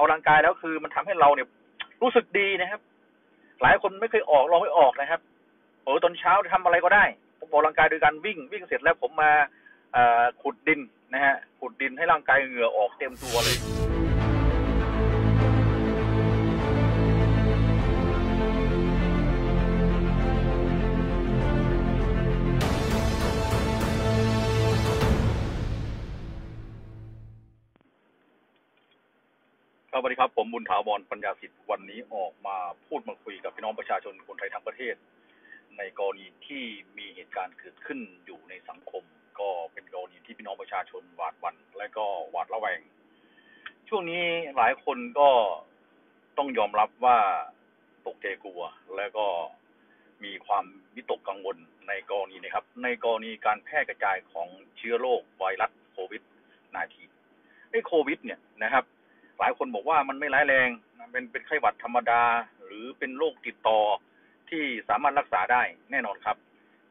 อกกำลังกายแล้วคือมันทำให้เราเนี่ย รู้สึกดีนะครับ หลายคนไม่เคยออกลองไม่ออกนะครับโอ้ตอนเช้าทำอะไรก็ได้ ผมออกกำลังกายโดยการวิ่งวิ่งเสร็จแล้วผมมาขุดดินนะฮะขุดดินให้ร่างกายเหงื่อออกเต็มตัวเลย สวัสดีครับ ผมบุญถาวรปัญญาสิทธิ์วันนี้ออกมาพูดมาคุยกับพี่น้องประชาชนคนไทยทั้งประเทศ ในกรณีที่มีเหตุการณ์เกิดขึ้นอยู่ในสังคม ก็เป็นกรณีที่พี่น้องประชาชนหวาดหวั่นและก็หวาดระแวง ช่วงนี้หลายคนก็ต้องยอมรับว่าตกใจกลัว และก็มีความวิตกกังวลในกรณีนะครับ ในกรณีการแพร่กระจายของเชื้อโรคไวรัสโควิด -19 ไอ้โควิด เนี่ยนะครับ หลายคนบอกว่ามันไม่ร้ายแรงเป็นเป็นไข้หวัดธรรมดา หรือเป็นโรคติดต่อที่สามารถรักษาได้แน่นอนครับ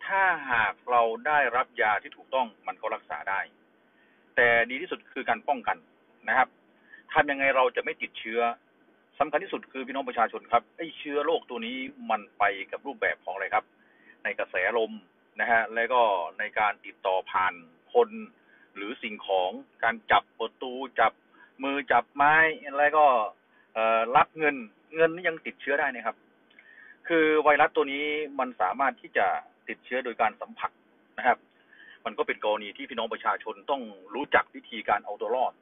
ถ้าหากเราได้รับยาที่ถูกต้องมันก็รักษาได้ แต่ดีที่สุดคือการป้องกันนะครับทำยังไงเราจะไม่ติดเชื้อสำคัญที่สุดคือพี่น้องประชาชนครับไอ้เชื้อโรคตัวนี้มันไปกับรูปแบบของอะไรครับ ในกระแสลมนะฮะแล้วก็ในการติดต่อผ่านคน หรือสิ่งของการจับประตูจับ มือจับไม้แล้วก็รับเงินเงินนี่ยังติดเชื้อได้นะครับ คือไวรัสตัวนี้มันสามารถที่จะติดเชื้อโดยการสัมผัสนะครับ มันก็เป็นกรณีที่พี่น้องประชาชนต้องรู้จักวิธีการเอาตัวรอด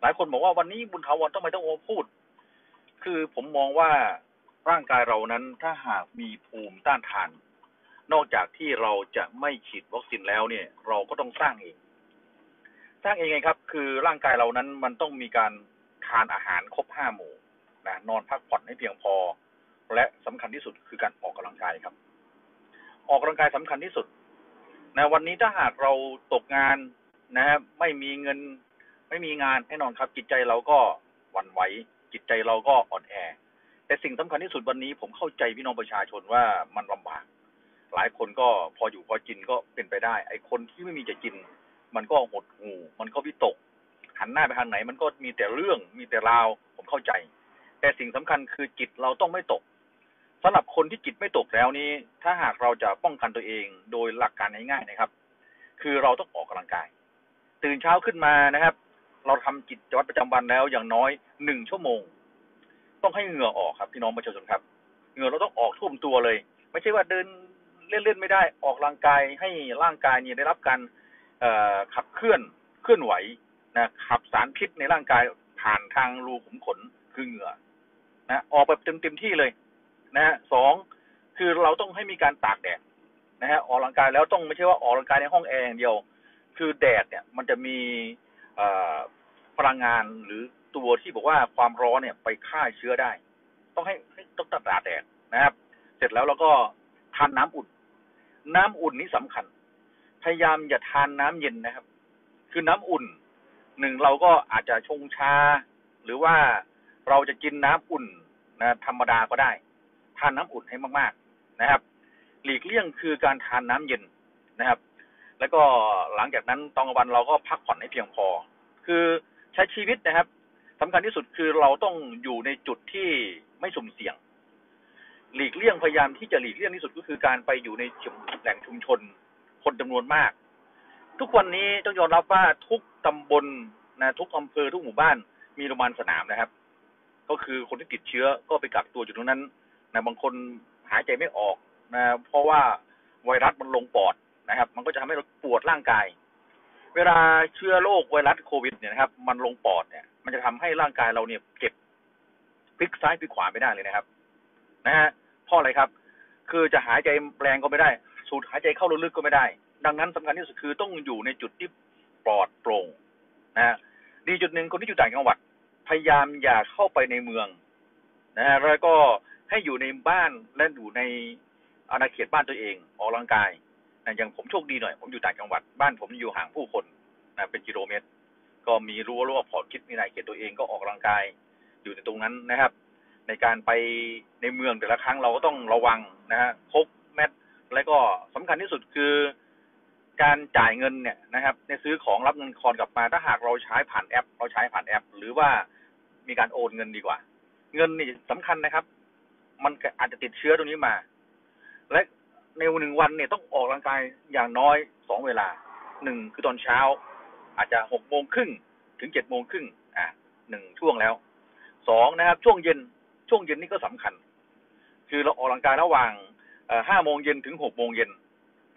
หลายคนบอกว่าวันนี้บุญทาวรต้องไม่ต้องโอพูด คือผมมองว่าร่างกายเรานั้นถ้าหากมีภูมิต้านทาน นอกจากที่เราจะไม่ฉีดวัคซีนแล้วเนี่ย เราก็ต้องสร้างเอง สร้างเองไงครับ คือร่างกายเรานั้นมันต้องมีการทานอาหารครบห้าหมู่นะนอนพักผ่อนให้เพียงพอ และสำคัญที่สุดคือการออกกำลังกายครับ ออกกำลังกายสำคัญที่สุดนะวันนี้ถ้าหากเราตกงานนะครไม่มีเงินไม่มีงานแน่นอนครับ จิตใจเราก็หวั่นไหวจิตใจเราก็อ่อนแอ แต่สิ่งสำคัญที่สุดวันนี้ผมเข้าใจพี่น้องประชาชนว่ามันลำบาก หลายคนก็พออยู่พอกินก็เป็นไปได้ ไอ้คนที่ไม่มีจะกิน มันก็หดหูมันก็วิตก หันหน้าไปทางไหน มันก็มีแต่เรื่องมีแต่ราวผมเข้าใจ แต่สิ่งสำคัญคือจิตเราต้องไม่ตกสำหรับคนที่จิตไม่ตกแล้วนี้ ถ้าหากเราจะป้องกันตัวเองโดยหลักการง่ายๆนะครับ คือเราต้องออกกำลังกาย ตื่นเช้าขึ้นมานะครับ เราทำกิจวัตรประจำวันแล้วอย่างน้อยหนึ่งชั่วโมง ต้องให้เหงื่อออกครับพี่น้องประชาชนครับเหงื่อเราต้องออกท่วมตัวเลย ไม่ใช่ว่าเดินเล่นๆไม่ได้ออกกำลังกายให้ร่างกายเนี่ยได้รับการ ขับเคลื่อนเคลื่อนไหวนะขับสารพิษในร่างกายผ่านทางรูขุมขนคือเหงื่อนะออกแบบเต็มเต็มที่เลยนะฮะสองคือเราต้องให้มีการตากแดดนะฮะออกกำลังกายแล้วต้องไม่ใช่ว่าออกกำลังกายในห้องแอร์อย่างเดียว คือแดดเนี่ยมันจะมีพลังงานหรือตัวที่บอกว่าความร้อนเนี่ยไปฆ่าเชื้อได้ ต้องให้ต้องตัดแดดนะครับ เสร็จแล้วเราก็ทานน้ำอุ่น น้ำอุ่นนี้สำคัญ พยายามอย่าทานน้ำเย็นนะครับ คือน้ำอุ่นหนึ่งเราก็อาจจะชงชา หรือว่าเราจะกินน้ำอุ่นนะธรรมดาก็ได้ ทานน้ำอุ่นให้มากๆนะครับ หลีกเลี่ยงคือการทานน้ำเย็นนะครับ แล้วก็หลังจากนั้นตอนกลางวันเราก็พักผ่อนให้เพียงพอ คือใช้ชีวิตนะครับสำคัญที่สุดคือเราต้องอยู่ในจุดที่ไม่สุ่มเสี่ยง หลีกเลี่ยงพยายามที่จะหลีกเลี่ยงที่สุดก็คือการไปอยู่ในแหล่งชุมชน คนจำนวนมาก ทุกวันนี้ต้องยอมรับว่าทุกตำบลนะทุกอำเภอทุกหมู่บ้าน มีโรงพยาบาลสนามนะครับ ก็คือคนที่ติดเชื้อก็ไปกักตัวอยู่ตรงนั้นนะบางคนหายใจไม่ออกนะเพราะว่าไวรัสมันลงปอดนะครับ มันก็จะทำให้เราปวดร่างกาย เวลาเชื้อโรคไวรัสโควิดเนี่ยนะครับ มันลงปอดเนี่ย มันจะทำให้ร่างกายเราเนี่ยเจ็บพลิกซ้ายพลิกขวาไม่ได้เลยนะครับ นะฮะเพราะอะไรครับ คือจะหายใจแรงก็ไม่ได้ สูดหายใจเข้าลึกๆก็ไม่ได้ ดังนั้นสำคัญที่สุดคือต้องอยู่ในจุดที่ปลอดโปร่งนะดีจุดหนึ่งคนที่อยู่ต่างจังหวัด พยายามอย่าเข้าไปในเมืองนะฮะแล้วก็ให้อยู่ในบ้านและอยู่ในอาณาเขตบ้านตัวเองออกกำลังกายนะอย่างผมโชคดีหน่อย ผมอยู่ต่างจังหวัดบ้านผมอยู่ห่างผู้คนนะเป็นกิโลเมตร ก็มีรั้วรั้วพอคิดมีนายเขตตัวเองก็ออกกำลังกาย อยู่ในตรงนั้นนะครับ ในการไปในเมืองแต่ละครั้งเราก็ต้องระวังนะฮะพก และก็สำคัญที่สุดคือการจ่ายเงินเนี่ยนะครับในซื้อของรับเงินคอนกลับมาถ้าหากเราใช้ผ่านแอป เราใช้ผ่านแอป หรือว่ามีการโอนเงินดีกว่า เงินนี่สำคัญนะครับ มันอาจจะติดเชื้อตรงนี้มา และในหนึ่งวันเนี่ยต้องออกกำลังกายอย่างน้อยสองเวลาหนึ่งคือตอนเช้า อาจจะหกโมงครึ่งถึงเจ็ดโมงครึ่งอ่าหนึ่งช่วงแล้วสองนะครับ ช่วงเย็นช่วงเย็นนี่ก็สำคัญ คือเราออกกำลังกายระหว่าง ห้าโมงเย็นถึงหกโมงเย็น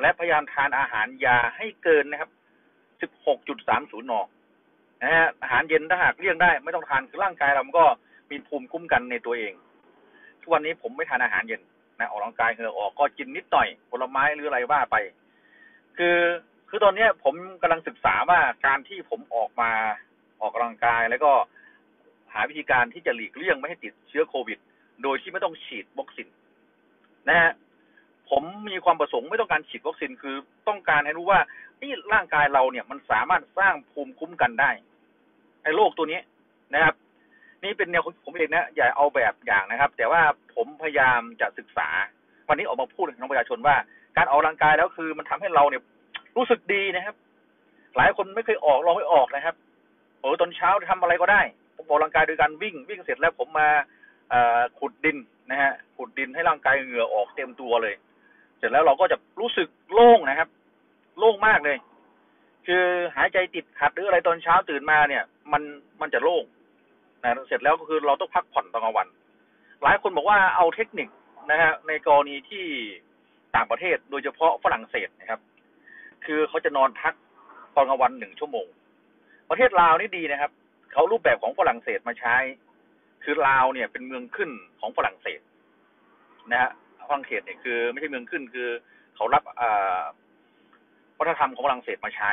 และพยายามทานอาหารยาให้เกินนะครับสิบหกจุดสามศูนย์นนะฮะอาหารเย็นถ้าหากเลี่ยงได้ ไม่ต้องทานคือร่างกายเรามันก็มีภูมิคุ้มกันในตัวเอง ทุกวันนี้ผมไม่ทานอาหารเย็นนะออกกำลังกายเหงื่อออกก็กินนิดหน่อยผลไม้หรืออะไรว่าไป คือคือตอนนี้ผมกำลังศึกษาว่าการที่ผมออกมาออกกำลังกายแล้วก็หาวิธีการที่จะหลีกเลี่ยงไม่ให้ติดเชื้อโควิด โดยที่ไม่ต้องฉีดวัคซีนนะฮะ ผมมีความประสงค์ไม่ต้องการฉีดวัคซีนคือต้องการให้รู้ว่าที่ร่างกายเราเนี่ยมันสามารถสร้างภูมิคุ้มกันได้ไอ้โรคตัวนี้นะครับ นี่เป็นแนวผมเองนะอย่าเอาแบบอย่างนะครับ แต่ว่าผมพยายามจะศึกษา วันนี้ออกมาพูดกับน้องประชาชนว่า การออกกำลังกายแล้วคือมันทำให้เราเนี่ยรู้สึกดีนะครับ หลายคนไม่เคยออกลองไม่ออกนะครับโอ้ตอนเช้าทำอะไรก็ได้ ผมออกกำลังกายโดยการวิ่งวิ่งเสร็จแล้วผมมาขุดดินนะฮะขุดดินให้ร่างกายเหงื่อออกเต็มตัวเลย ร็จแล้วเราก็จะรู้สึกโล่งนะครับ โล่งมากเลย คือหายใจติดขัดหรืออะไรตอนเช้าตื่นมาเนี่ย มันมันจะโล่งนะเสร็จแล้วก็คือเราต้องพักผ่อนตอนกลางวัน หลายคนบอกว่าเอาเทคนิคนะฮะในกรณีที่ต่างประเทศโดยเฉพาะฝรั่งเศสนะครับ คือเขาจะนอนพักตอนกลางวันหนึ่งชั่วโมง ประเทศลาวนี่ดีนะครับเขารูปแบบของฝรั่งเศสมาใช้ คือลาวเนี่ยเป็นเมืองขึ้นของฝรั่งเศสนะฮะ ฝรั่งเศสเนี่ยคือไม่ใช่เมืองขึ้นคือเขารับวัฒนธรรมของฝรั่งเศสมาใช้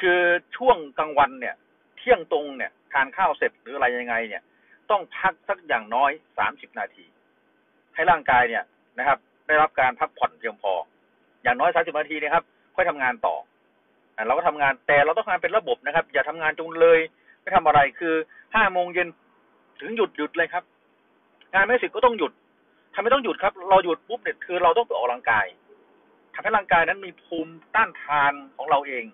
คือช่วงกลางวันเนี่ย เที่ยงตรงเนี่ยทานข้าวเสร็จหรืออะไรยังไง เนี่ย ต้องพักสักอย่างน้อยสามสิบนาที ให้ร่างกายเนี่ยนะครับ ได้รับการพักผ่อนเพียงพอ อย่างน้อยสามสิบนาทีนะครับ ค่อยทำงานต่อเราก็ทำงานแต่เราต้องทำงานเป็นระบบนะครับ อย่าทำงานจงเลยไม่ทำอะไรคือห้าโมงเย็นถึงหยุดหยุดเลยครับ งานไม่เสร็จก็ต้องหยุด ทำไม่ต้องหยุดครับ เราหยุดปุ๊บเนี่ยคือเราต้องไปออกกำลังกายทำให้ร่างกายนั้นมีภูมิต้านทานของเราเอง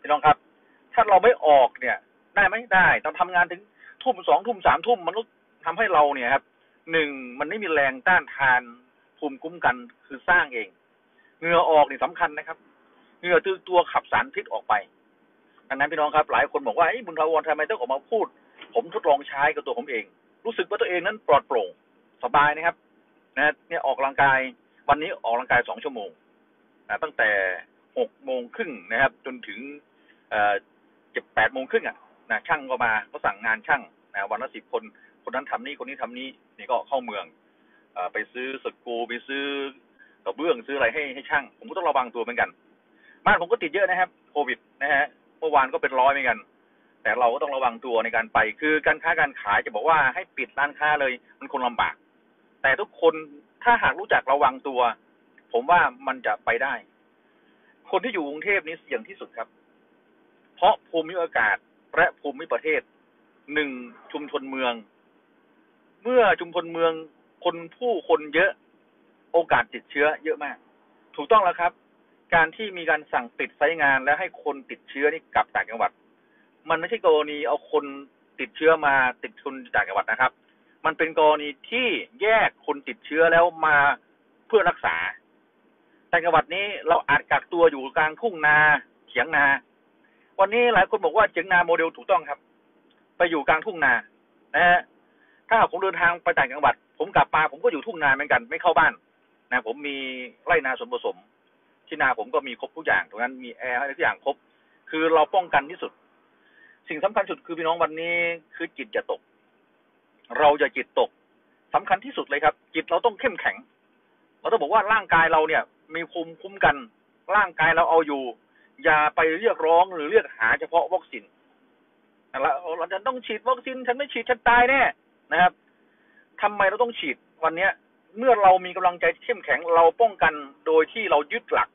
พี่น้องครับ ถ้าเราไม่ออกเนี่ย ได้ไหมได้ต้องทำงานถึงทุ่มสองทุ่มสามทุ่มมันต้องทำให้เราเนี่ยครับหนึ่งมันไม่มีแรงต้านทานภูมิคุ้มกันคือสร้างเองเหงื่อออกนี่สำคัญนะครับเหงื่อคือตัวขับสารพิษออกไปดังนั้นพี่น้องครับ หลายคนบอกว่าไอ้บุญทาวรทำไมต้องออกมาพูด ผมทดลองใช้กับตัวผมเอง รู้สึกว่าตัวเองนั้นปลอดโปร่งสบายนะครับ นะเนี่ยออกกำลังกาย วันนี้ออกกำลังกายสองชั่วโมงนะตั้งแต่หกโมงครึ่งนะครับ จนถึงเจ็ดแปดโมงครึ่งอะนะช่างก็มาก็สั่งงานช่างนะวันละสิบคนคนนั้นทำนี้คนนี้ทำนี้นี่ก็เข้าเมืองอไปซื้อสกูไปซื้อกระเบื้องซื้ออะไรให้ให้ช่าง ผมก็ต้องระวังตัวเหมือนกันบ้านผมก็ติดเยอะนะครับโควิดนะฮะเมื่อวานก็เป็นร้อยเหมือนกัน แต่เราก็ต้องระวังตัวในการไป คือการค้าการขายจะบอกว่าให้ปิดร้านค้าเลยมันคงลำบาก แต่ทุกคนถ้าหากรู้จักระวังตัว ผมว่ามันจะไปได้ คนที่อยู่กรุงเทพนี้เสี่ยงที่สุดครับ เพราะภูมิอากาศและภูมิประเทศหนึ่งชุมชนเมือง เมื่อชุมชนเมืองคนผู้คนเยอะ โอกาสติดเชื้อเยอะมาก ถูกต้องแล้วครับ การที่มีการสั่งปิดไซต์งานแล้วให้คนติดเชื้อนี่กลับต่างจังหวัด มันไม่ใช่กรณีเอาคนติดเชื้อมาติดคนต่างจังหวัดนะครับ มันเป็นกรณีที่แยกคนติดเชื้อแล้วมาเพื่อรักษา แต่จังหวัดนี้เราอาจกักตัวอยู่กลางทุ่งนาเถียงนา วันนี้หลายคนบอกว่าเถียงนาโมเดลถูกต้องครับ ไปอยู่กลางทุ่งนานะฮะถ้าผมเดินทางไปต่างจังหวัด ผมกลับมาผมก็อยู่ทุ่งนาเหมือนกัน ไม่เข้าบ้านนะผมมีไร่นาสวนผสม ที่นาผมก็มีครบทุกอย่างตรงนั้นมีแอร์อะไรทุกอย่างครบ คือเราป้องกันที่สุด สิ่งสำคัญสุดคือพี่น้องวันนี้คือจิตจะตก เราจะจิตตกสำคัญที่สุดเลยครับ จิตเราต้องเข้มแข็ง เราต้องบอกว่าร่างกายเราเนี่ย มีภูมิคุ้มกัน ร่างกายเราเอาอยู่ อย่าไปเรียกร้องหรือเรียกหาเฉพาะวัคซีนแล้วเราจะต้องฉีดวัคซีนฉันไม่ฉีดฉันตายแน่นะครับทำไมเราต้องฉีดวันเนี้ย เมื่อเรามีกำลังใจเข้มแข็งเราป้องกันโดยที่เรายึดหลัก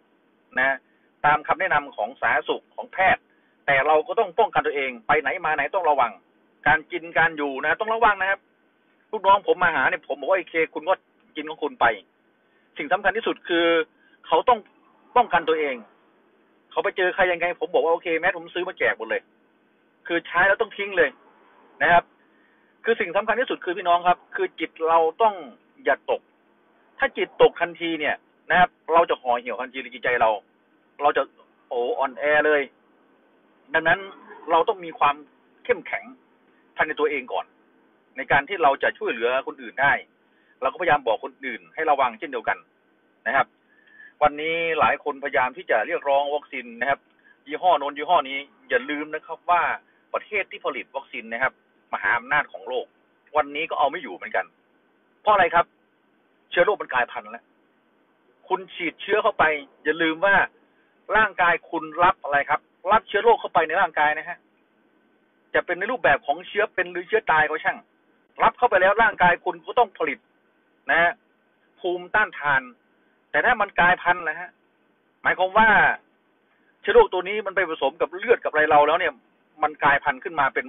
นะ ตามคำแนะนำของสาธารณสุขของแพทย์ แต่เราก็ต้องป้องกันตัวเองไปไหนมาไหนต้องระวัง การกินการอยู่นะ ต้องระวังนะครับ ลูกน้องผมมาหาเนี่ยผมบอกว่าโอเค คุณก็กินของคุณไป สิ่งสำคัญที่สุดคือ เขาต้องป้องกันตัวเอง เขาไปเจอใครยังไง ผมบอกว่าโอเคแม้ผมซื้อมาแจกหมดเลย คือใช้แล้วต้องทิ้งเลยนะครับ คือสิ่งสำคัญที่สุดคือพี่น้องครับ คือจิตเราต้องอย่าตก ถ้าจิตตกทันทีเนี่ยนะครับ เราจะห่อเหี่ยวทันทีในจิตใจเรา เราจะโอ้อ่อนแอเลย ดังนั้นเราต้องมีความเข้มแข็งภายในตัวเองก่อน ในการที่เราจะช่วยเหลือคนอื่นได้ เราก็พยายามบอกคนอื่น ให้ระวังเช่นเดียวกันนะครับ วันนี้หลายคนพยายามที่จะเรียกร้องวัคซีนนะครับ ยี่ห้อโน้นยี่ห้อนี้อย่าลืมนะครับว่าประเทศที่ผลิตวัคซีนนะครับ มหาอำนาจของโลก วันนี้ก็เอาไม่อยู่เหมือนกัน เพราะอะไรครับ เชื้อโรคมันกลายพันธุ์แล้วคุณฉีดเชื้อเข้าไป อย่าลืมว่าร่างกายคุณรับอะไรครับ รับเชื้อโรคเข้าไปในร่างกายนะฮะจะเป็นในรูปแบบของเชื้อเป็นหรือเชื้อตายก็ช่าง รับเข้าไปแล้วร่างกายคุณก็ต้องผลิตนะฮะภูมิต้านทาน แต่ถ้ามันกลายพันธุ์นะฮะ หมายความว่าเชื้อโรคตัวนี้มันไปผสมกับเลือดกับอะไรเราแล้วเนี่ย มันกลายพันธุ์ขึ้นมาเป็น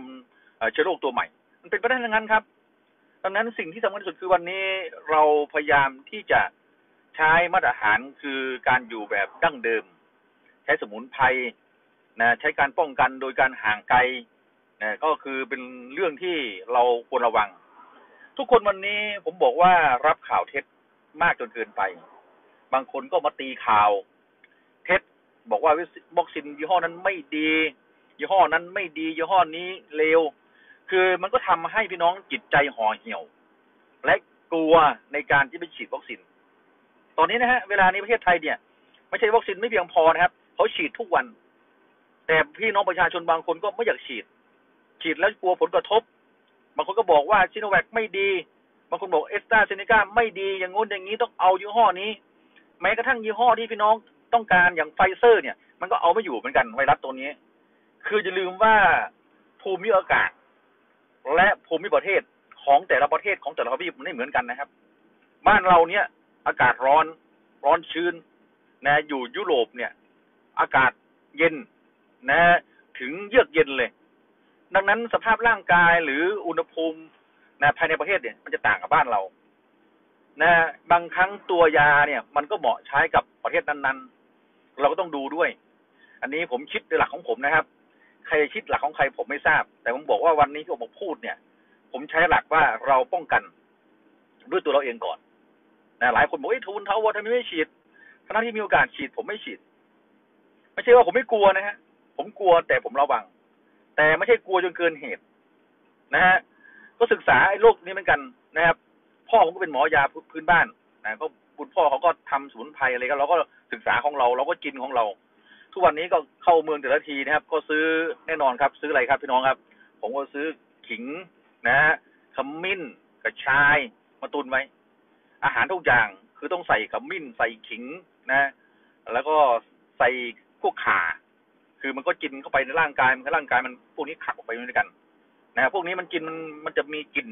เชื้อโรคตัวใหม่ มันเป็นไปได้ทั้งนั้นครับดังนั้นสิ่งที่สำคัญที่สุดคือวันนี้เราพยายามที่จะใช้มาตรฐานคือการอยู่แบบดั้งเดิม ใช้สมุนไพรนะใช้การป้องกันโดยการห่างไกล นะก็คือเป็นเรื่องที่เราควรระวัง ทุกคนวันนี้ผมบอกว่ารับข่าวเท็จมากจนเกินไป บางคนก็มาตีข่าว เท็จบอกว่าวัคซีนยี่ห้อนั้นไม่ดี ยี่ห้อนั้นไม่ดี ยี่ห้อนี้เลวคือมันก็ทำให้พี่น้องจิตใจห่อเหี่ยว และกลัวในการที่ไปฉีดวัคซีนตอนนี้นะฮะเวลานี้ประเทศไทยเนี่ย ไม่ใช่วัคซีนไม่เพียงพอนะครับเขาฉีดทุกวัน แต่พี่น้องประชาชนบางคนก็ไม่อยากฉีด ฉีดแล้วกลัวผลกระทบบางคนก็บอกว่าซิโนแวคไม่ดีบางคนบอกเอสตราเซเนกาไม่ดีอย่างงู้นอย่างนี้ต้องเอายี่ห้อนี้ แม้กระทั่งยี่ห้อที่พี่น้องต้องการอย่างไฟเซอร์เนี่ย มันก็เอาไม่อยู่เหมือนกันไวรัสตัวนี้ คือจะลืมว่าภูมิอากาศ และภูมิประเทศของแต่ละประเทศของแต่ละทวีปมันไม่เหมือนกันนะครับ บ้านเราเนี่ย อากาศร้อนร้อนชื้นนะอยู่ยุโรปเนี่ย อากาศเย็นนะ ถึงเยือกเย็นเลย ดังนั้นสภาพร่างกายหรืออุณหภูมินะภายในประเทศเนี่ยมันจะต่างกับบ้านเรานะบางครั้งตัวยาเนี่ย มันก็เหมาะใช้กับประเทศนั้นๆ เราก็ต้องดูด้วย อันนี้ผมคิดในหลักของผมนะครับ ใครคิดหลักของใครผมไม่ทราบ แต่ผมบอกว่าวันนี้ที่ผมพูดเนี่ย ผมใช้หลักว่าเราป้องกันด้วยตัวเราเองก่อนนะหลายคนบอกไอ้ทุนเทาวทำไมไม่ฉีดทั้งที่มีโอกาสฉีดผมไม่ฉีด ไม่ใช่ว่าผมไม่กลัวนะฮะผมกลัวแต่ผมระวัง แต่ไม่ใช่กลัวจนเกินเหตุ นะฮะก็ศึกษาไอ้โรคนี้เหมือนกันนะครับ พ่อผมก็เป็นหมอยาพื้นบ้านนะก็คุณพ่อเขาก็ทำสมุนไพรอะไรกันเราก็ศึกษาของเราเราก็กินของเรา ทุกวันนี้ก็เข้าเมืองแต่ละทีนะครับ ก็ซื้อแน่นอนครับ ซื้ออะไรครับพี่น้องครับ ผมก็ซื้อขิงนะฮะขมิ้นกระชายมาตุนไว้ อาหารทุกอย่างคือต้องใส่ขมิ้นใส่ขิงนะ แล้วก็ใส่พวกข่า คือมันก็กินเข้าไปในร่างกายมันร่างกายมันพวกนี้ขับออกไปด้วยกันนะพวกนี้มันกินมันมันจะมีกลิ่น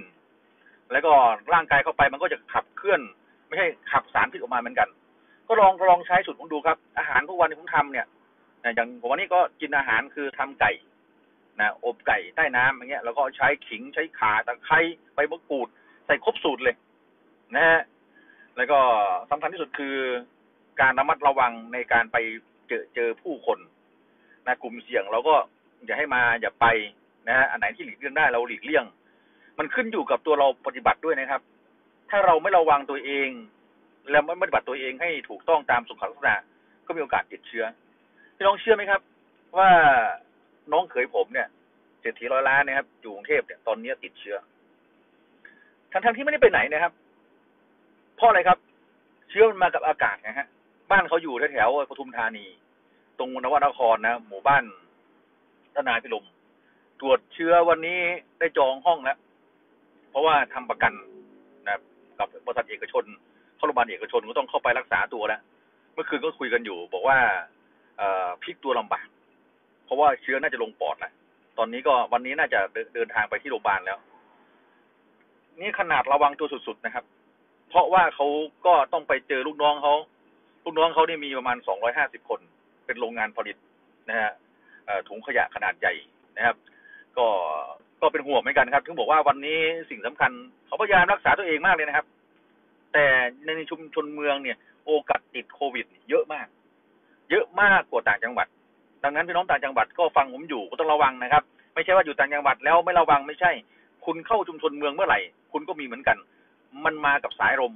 แล้วก็ร่างกายเข้าไปมันก็จะขับเคลื่อน ไม่ใช่ขับสารพิษออกมาเหมือนกัน ก็ลองลองใช้สูตรผมดูครับ อาหารทุกวันที่ผมทำเนี่ยอย่างผมวันนี้ก็กินอาหารคือทำไก่นะอบไก่ใต้น้ำอย่างเงี้ยแล้วก็ใช้ขิงใช้ข่าตะไคร้ใบมะกรูด ใส่ครบสูตรเลย นะฮะแล้วก็สำคัญที่สุดคือการระมัดระวังในการไปเจอเจอผู้คน นะกลุ่มเสี่ยงเราก็อย่าให้มาอย่าไปนะฮะอันไหนที่หลีกเลี่ยงได้เราหลีกเลี่ยง มันขึ้นอยู่กับตัวเราปฏิบัติด้วยนะครับ ถ้าเราไม่ระวังตัวเอง แล้วไม่ปฏิบัติตัวเองให้ถูกต้องตามสุขลักษณะ ก็มีโอกาสติดเชื้อพี่น้องเชื่อไหมครับ ว่าน้องเขยผมเนี่ยเศรษฐีร้อยล้านนะครับอยู่กรุงเทพเนี่ยตอนนี้ติดเชื้อ ทั้งๆที่ไม่ได้ไปไหนนะครับเพราะอะไรครับ เชื้อมันมากับอากาศนะฮะบ้านเขาอยู่แถวปทุมธานี ตรงนวนครนะ หมู่บ้านตนายพิลมตรวจเชื้อวันนี้ได้จองห้องแล้วเพราะว่าทำประกันนะกับบริษัทเอกชนเข้าโรงพยาบาลเอกชนก็ต้องเข้าไปรักษาตัวแล้วเมื่อคืนก็คุยกันอยู่ บอกว่าเอพลิกตัวลำบาก เพราะว่าเชื้อน่าจะลงปอดแล้วตอนนี้ก็วันนี้น่าจะเดินทางไปที่โรงพยาบาลแล้ว นี่ขนาดระวังตัวสุดๆนะครับ เพราะว่าเขาก็ต้องไปเจอลูกน้องเขาลูกน้องเขาเนี่ยมีประมาณสองร้อยห้าสิบคน เป็นโรงงานผลิตนะฮะถุงขยะขนาดใหญ่นะครับ ก็ก็เป็นห่วงเหมือนกันครับ ถึงบอกว่าวันนี้สิ่งสำคัญเขาพยายามรักษาตัวเองมากเลยนะครับ แต่ในชุมชนเมืองเนี่ย โอกาสติดโควิด เยอะมาก เยอะมากกว่าต่างจังหวัด ดังนั้นพี่น้องต่างจังหวัดก็ฟังผมอยู่ก็ต้องระวังนะครับ ไม่ใช่ว่าอยู่ต่างจังหวัดแล้วไม่ระวังไม่ใช่ คุณเข้าชุมชนเมืองเมื่อไหร่ คุณก็มีเหมือนกัน มันมากับสายลม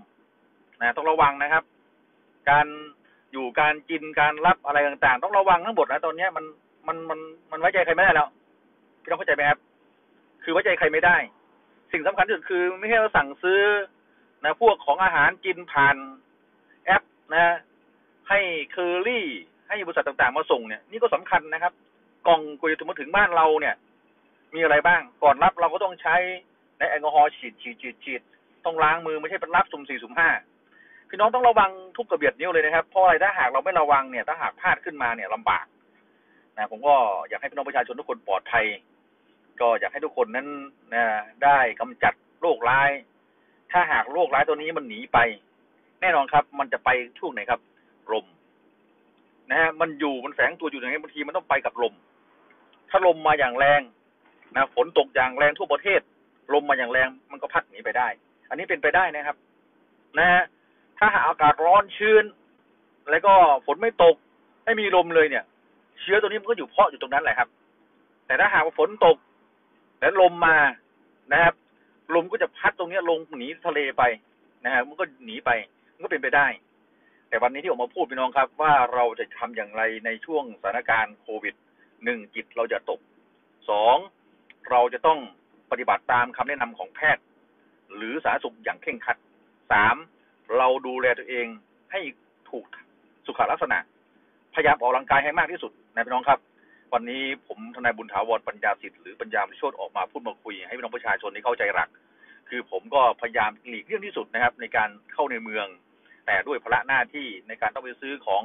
นะต้องระวังนะครับ การ อยู่การกินการรับอะไรต่างๆ ต้องระวังทั้งหมดนะตอนนี้มันมันมันมันไว้ใจใครไม่ได้แล้วพี่ต้องเข้าใจไหมครับคือไว้ใจใครไม่ได้ สิ่งสำคัญที่สุดคือ ไม่ใช่เราสั่งซื้อนะพวกของอาหารกินผ่านแอปนะ ให้เคอรี่ ให้บริษัทต่างๆ มาส่งเนี่ยนี่ก็สำคัญนะครับ กล่องกว่าจะถึงมาถึงบ้านเราเนี่ย มีอะไรบ้างก่อนรับเราก็ต้องใช้ในแอลกอฮอล์ฉีดฉีดฉีดฉีดต้องล้างมือไม่ใช่เป็นรับสุ่มสี่สุ่มห้า พี่น้องต้องระวังทุกกระเบียดนิ้วเลยนะครับ เพราะอะไรถ้าหากเราไม่ระวังเนี่ย ถ้าหากพลาดขึ้นมาเนี่ยลำบากนะผมก็อยากให้พี่น้องประชาชนทุกคนปลอดภัย ก็อยากให้ทุกคนนั้นนะได้กำจัดโรคร้าย ถ้าหากโรคร้ายตัวนี้มันหนีไป แน่นอนครับ มันจะไปช่วงไหนครับลมนะฮะมันอยู่มันแฝงตัวอยู่อย่างนี้บางทีมันต้องไปกับลม ถ้าลมมาอย่างแรงนะฝนตกอย่างแรงทั่วประเทศ ลมมาอย่างแรงมันก็พัดหนีไปได้ อันนี้เป็นไปได้นะครับ นะฮะ ถ้าหากอากาศร้อนชื้น แล้วก็ฝนไม่ตก ไม่มีลมเลยเนี่ย เชื้อตัวนี้มันก็อยู่เพาะอยู่ตรงนั้นแหละครับ แต่ถ้าหากว่าฝนตกแล้วลมมานะครับ ลมก็จะพัดตรงนี้ลงหนีทะเลไปนะฮะมันก็หนีไป มันก็เป็นไปได้ แต่วันนี้ที่ออกมาพูดพี่น้องครับ ว่าเราจะทำอย่างไรในช่วงสถานการณ์โควิดหนึ่งจิตเราจะตกสองเราจะต้องปฏิบัติตามคำแนะนำของแพทย์ หรือสาธารณสุขอย่างเคร่งครัดสาม เราดูแลตัวเองให้ถูกสุขลักษณะ พยายามออกกำลังกายให้มากที่สุดนะพี่น้องครับ วันนี้ผมทนายบุญถาวรปัญญาสิทธิ์หรือปัญญาบริโชตออกมาพูดมาคุย ให้พี่น้องประชาชนได้เข้าใจหลัก คือผมก็พยายามหลีกเลี่ยงที่สุดนะครับ ในการเข้าในเมือง แต่ด้วยภาระหน้าที่ในการต้องไปซื้อของ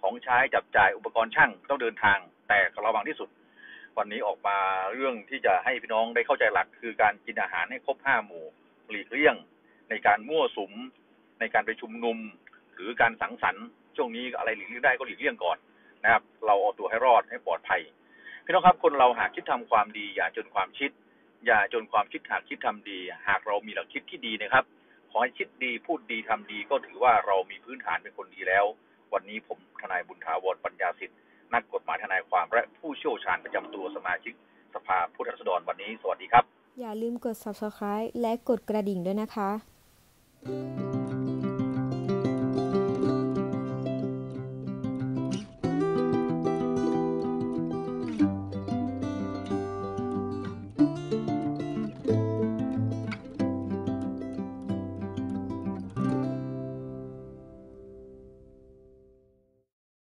ของใช้จับจ่ายอุปกรณ์ช่างต้องเดินทาง แต่ระวังที่สุด วันนี้ออกมาเรื่องที่จะให้พี่น้องได้เข้าใจหลัก คือการกินอาหารให้ครบห้าหมู่หลีกเลี่ยงในการมั่วสุม ในการไปชุมนุม หรือการสังสรรค์ช่วงนี้อะไรหลีกเลี่ยงได้ก็หลีกเลี่ยงก่อนนะครับ เราเอาตัวให้รอดให้ปลอดภัยพี่น้องครับคนเราหากคิดทำความดี อย่าจนความคิด อย่าจนความคิดหากคิดทำดี หากเรามีหลักคิดที่ดีนะครับ ขอให้คิดดีพูดดีทำดีก็ถือว่าเรามีพื้นฐานเป็นคนดีแล้ว วันนี้ผมทนายบุญถาวรปัญญาสิทธิ์นักกฎหมายทนายความและผู้เชี่ยวชาญประจำตัวสมาชิกสภาผู้แทนราษฎรวันนี้ สวัสดีครับ อย่าลืมกด subscribe และกดกระดิ่งด้วยนะคะ